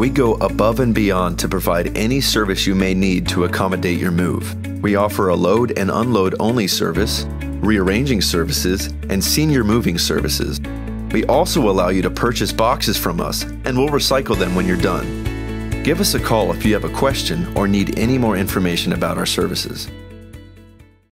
We go above and beyond to provide any service you may need to accommodate your move. We offer a load and unload only service, rearranging services, and senior moving services. We also allow you to purchase boxes from us, and we'll recycle them when you're done. Give us a call if you have a question or need any more information about our services.